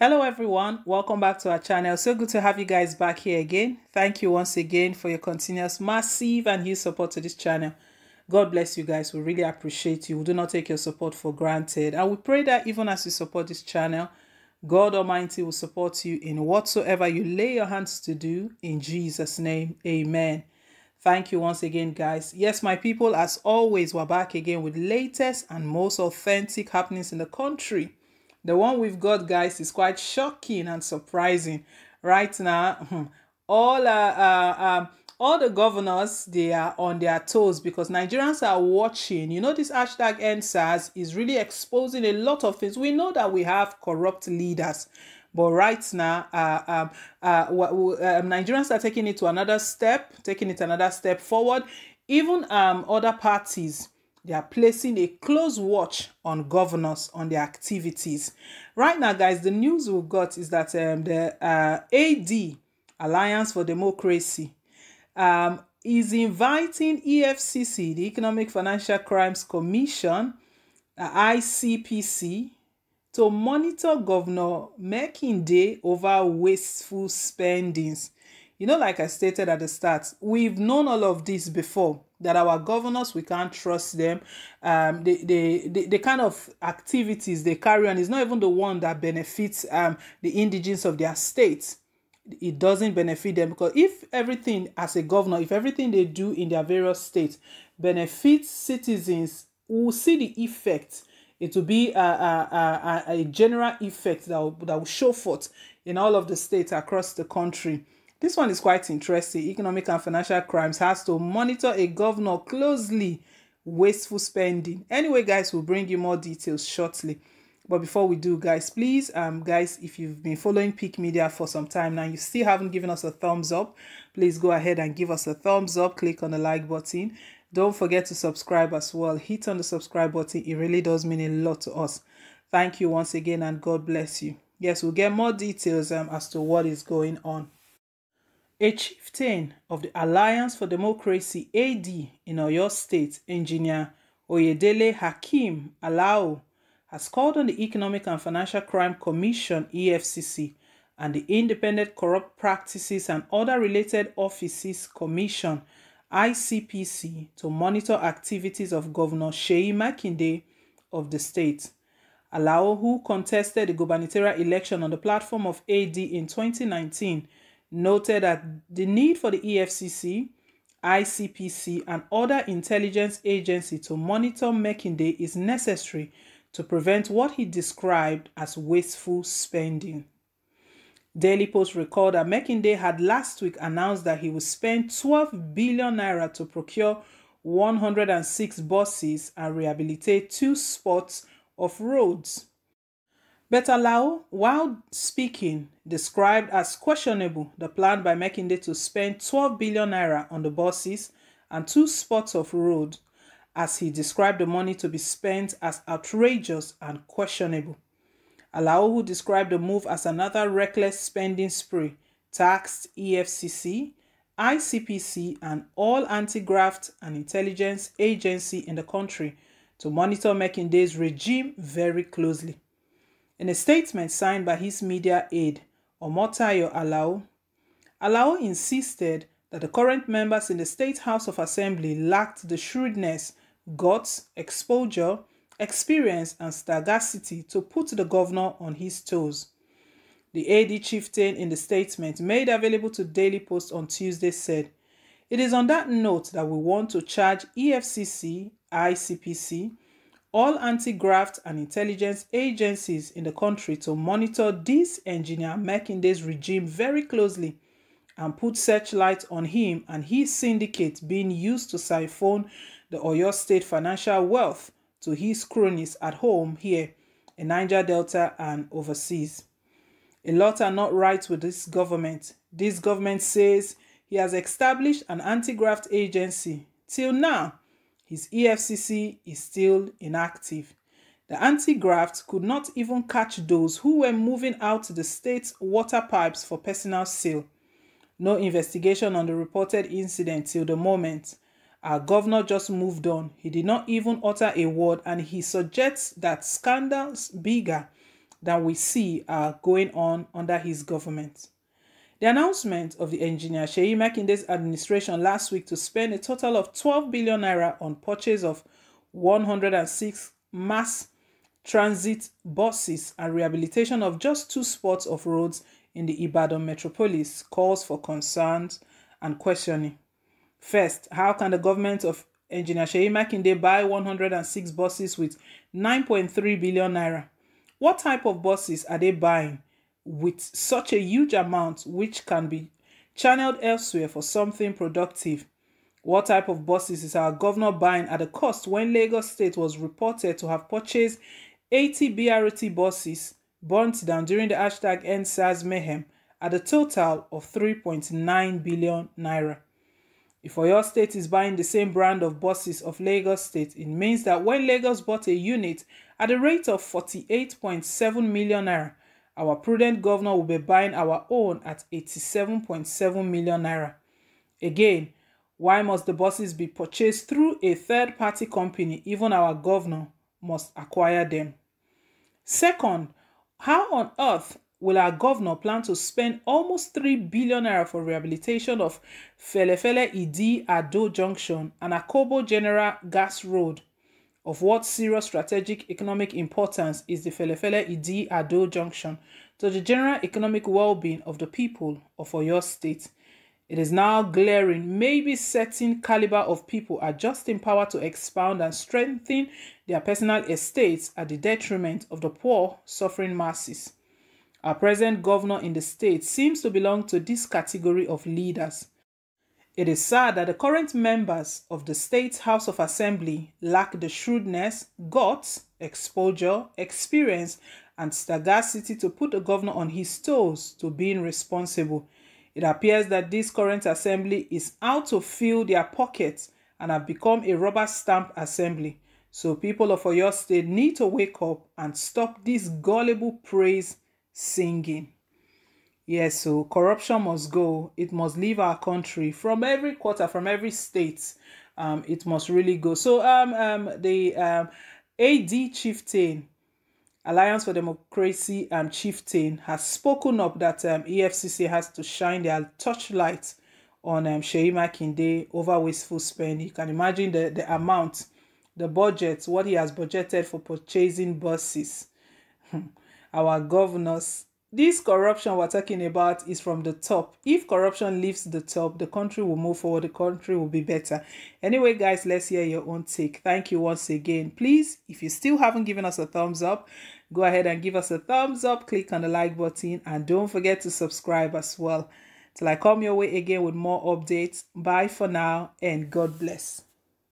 Hello everyone, welcome back to our channel. So good to have you guys back here again. Thank you once again for your continuous massive and huge support to this channel. God bless you guys. We really appreciate you. We do not take your support for granted. And we pray that even as you support this channel, God Almighty will support you in whatsoever you lay your hands to do. In Jesus' name, amen. Thank you once again, guys. Yes, my people, as always, we're back again with latest and most authentic happenings in the country. The one we've got, guys, is quite shocking and surprising. Right now, hmm, all uh, uh, um, all the governors they are on their toes because Nigerians are watching. You know, this hashtag EndSARS is really exposing a lot of things. We know that we have corrupt leaders. But right now, uh, um, uh, uh, Nigerians are taking it to another step, taking it another step forward. Even um, other parties, they are placing a close watch on governors on their activities. Right now, guys, the news we've got is that um, the uh, AD, Alliance for Democracy, um, is inviting EFCC, the Economic Financial Crimes Commission, uh, ICPC, to monitor Governor Makinde over wasteful spendings. You know, like I stated at the start, we've known all of this before that our governors we can't trust them. Um the, the the the kind of activities they carry on is not even the one that benefits um the indigents of their states it doesn't benefit them because if everything as a governor if everything they do in their various states benefits citizens will see the effect. It will be a, a, a, a general effect that will, that will show forth in all of the states across the country this one is quite interesting. Economic and Financial Crimes has to monitor a governor closely. Wasteful spending. Anyway, guys, we'll bring you more details shortly. But before we do, guys, please, um, guys, if you've been following Peak Media for some time now, you still haven't given us a thumbs up, please go ahead and give us a thumbs up. Click on the like button. Don't forget to subscribe as well. Hit on the subscribe button. It really does mean a lot to us. Thank you once again, and God bless you. Yes, we'll get more details um, as to what is going on. A chieftain of the Alliance for Democracy AD in Oyo State, Engineer Oyedele Hakim Alao, has called on the Economic and Financial Crime Commission EFCC and the Independent Corrupt Practices and Other Related Offices Commission ICPC to monitor activities of Governor Sheyi Makinde of the state. Alao, who contested the gubernatorial election on the platform of AD in 2019, noted that the need for the EFCC, ICPC, and other intelligence agencies to monitor Makinde is necessary to prevent what he described as wasteful spending. Daily Post recalled that Makinde had last week announced that he would spend 12 billion naira to procure 106 buses and rehabilitate two spots of roads. Betalao, while speaking, described as questionable the plan by Makinde to spend 12 billion naira on the buses and two spots of road, as he described the money to be spent as outrageous and questionable. Alao, who described the move as another reckless spending spree, taxed EFCC, ICPC, and all anti-graft and intelligence agency in the country to monitor Makinde's regime very closely. In a statement signed by his media aide, Omotayo Alao, Alao insisted that the current members in the State House of Assembly lacked the shrewdness, guts, exposure, experience, and sagacity to put the governor on his toes. The AD chieftain in the statement made available to Daily Post on Tuesday said, It is on that note that we want to charge EFCC, ICPC, all anti-graft and intelligence agencies in the country to monitor this engineer Makinde's regime very closely and put searchlight on him and his syndicate being used to siphon the Oyo State financial wealth to his cronies at home here in Niger Delta and overseas. A lot are not right with this government. This government says he has established an anti-graft agency. Till now, his EFCC is still inactive. The anti-graft could not even catch those who were moving out the state's water pipes for personal sale. No investigation on the reported incident till the moment. Our governor just moved on. He did not even utter a word and he suggests that scandals bigger than we see are going on under his government. The announcement of the engineer Seyi Makinde's administration last week to spend a total of 12 billion naira on purchase of 106 mass transit buses and rehabilitation of just two spots of roads in the Ibadan metropolis calls for concerns and questioning. First, how can the government of Engineer Seyi Makinde buy 106 buses with 9.3 billion naira? What type of buses are they buying with such a huge amount which can be channeled elsewhere for something productive? What type of buses is our governor buying at a cost when Lagos State was reported to have purchased 80 BRT buses burnt down during the hashtag EndSARS mayhem at a total of 3.9 billion naira? If Oyo State is buying the same brand of buses of Lagos State, it means that when Lagos bought a unit at a rate of 48.7 million naira, our prudent governor will be buying our own at 87.7 million naira. Again, why must the buses be purchased through a third-party company even our governor must acquire them? Second, how on earth will our governor plan to spend almost 3 billion naira for rehabilitation of Felefele Idi Ado Junction and Akobo General Gas Road? Of what serious strategic economic importance is the Felefele Idi Ado Junction to the general economic well-being of the people of Oyo State? It is now glaring maybe certain caliber of people are just empowered to expound and strengthen their personal estates at the detriment of the poor, suffering masses. Our present governor in the state seems to belong to this category of leaders. It is sad that the current members of the State House of Assembly lack the shrewdness, guts, exposure, experience, and sagacity to put the governor on his toes to being responsible. It appears that this current assembly is out to fill their pockets and have become a rubber stamp assembly. So people of Oyo State need to wake up and stop this gullible praise singing. Yes, so corruption must go. It must leave our country from every quarter, from every state. Um, it must really go. So um, um, the um, AD chieftain, Alliance for Democracy um, chieftain, has spoken up that um, EFCC has to shine their touchlight on um, Seyi Makinde over wasteful spend. You can imagine the, the amount, the budget, what he has budgeted for purchasing buses. our governors. This corruption we're talking about is from the top. If corruption leaves the top, the country will move forward, the country will be better. Anyway, guys, let's hear your own take. Thank you once again. Please, if you still haven't given us a thumbs up, go ahead and give us a thumbs up, click on the like button, and don't forget to subscribe as well. Till I come your way again with more updates. Bye for now, and God bless.